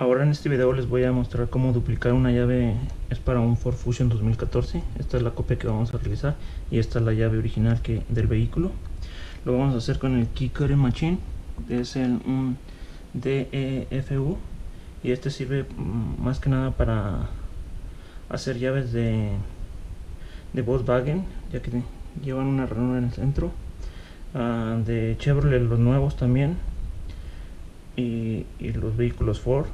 Ahora en este video les voy a mostrar cómo duplicar una llave, es para un Ford Fusion 2014, esta es la copia que vamos a realizar y esta es la llave original que, del vehículo. Lo vamos a hacer con el Key Machine, es el, un DEFU y este sirve mm, más que nada para hacer llaves de, de Volkswagen, ya que llevan una ranura en el centro, uh, de Chevrolet los nuevos también. Y, y los vehículos Ford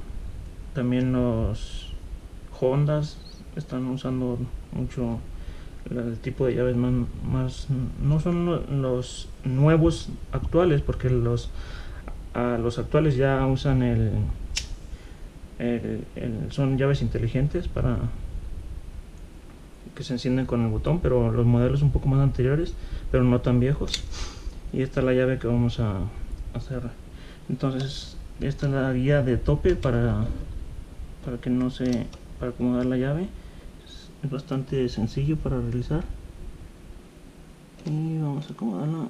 también los Hondas están usando mucho el tipo de llaves más, no son los nuevos actuales porque los los actuales ya usan el, son llaves inteligentes para que se encienden con el botón pero los modelos un poco más anteriores pero no tan viejos. Y esta es la llave que vamos a hacer. Entonces esta es la guía de tope para para que no se para acomodar la llave. Es, bastante sencillo para realizar. Y vamos a acomodarla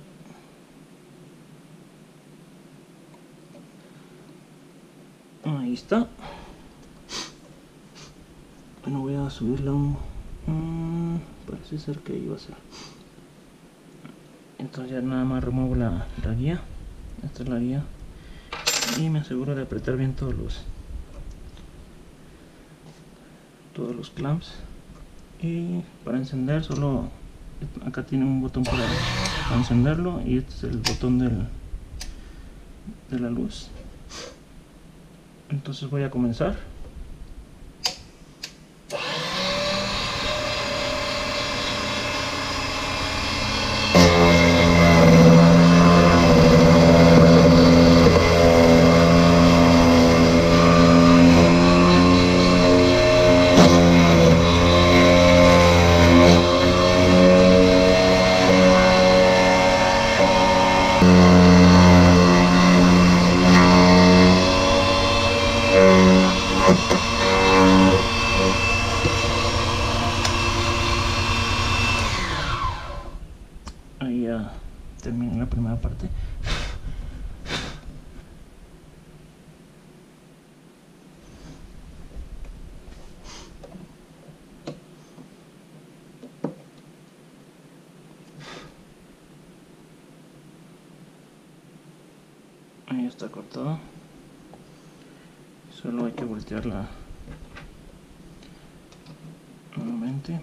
ahí está. Bueno voy a subirla un parece ser que iba a ser. Entonces ya nada más remuevo la, la guía. Esta es la guía. Y me aseguro de apretar bien todos los todos los clamps y para encender solo acá tiene un botón para, encenderlo y este es el botón del, de la luz. Entonces voy a comenzar ahí ya terminé la primera parte. Ahí está cortado solo hay que voltearla nuevamente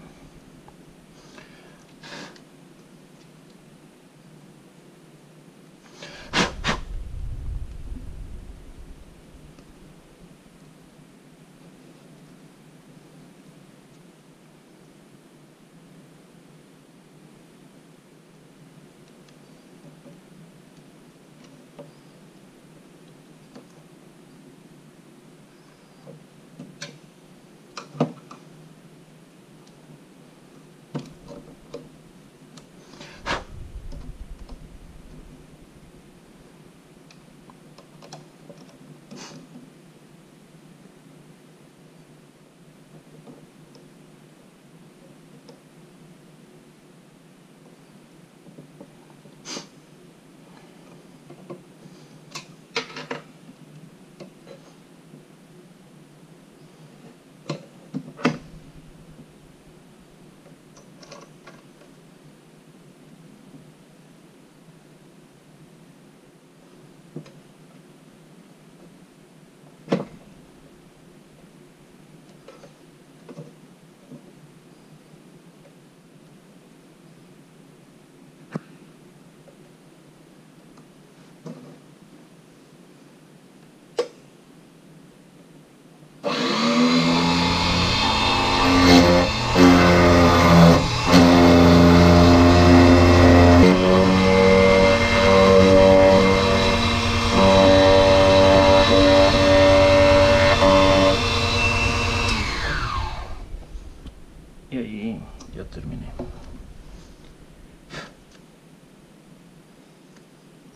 y ahí ya terminé.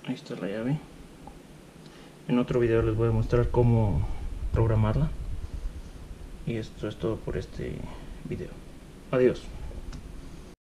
Ahí está la llave. En otro video les voy a mostrar cómo programarla. Y esto es todo por este video. Adiós